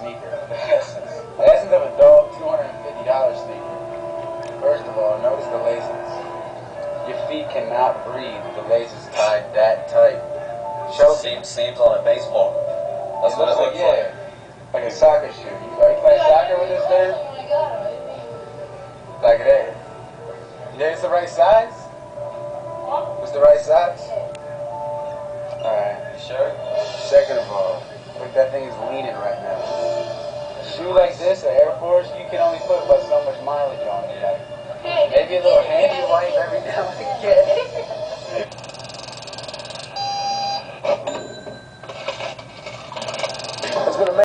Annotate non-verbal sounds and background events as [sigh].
sneaker. the essence of a dog, $250 sneaker. First of all, notice the laces. Your feet cannot breathe with the laces tied that tight. Chelsea, Seams seams on a baseball. That's what it looks like, like. yeah, like a soccer shoe. You, are you playing soccer with this dude? Like that. You think it's the right size? It's the right size? Alright. You sure? Second of all, look, that thing is leaning right now. Shoe like this, an Air Force, you can only put but so much mileage on it. Like, maybe a little handy wipe every [laughs] now and again.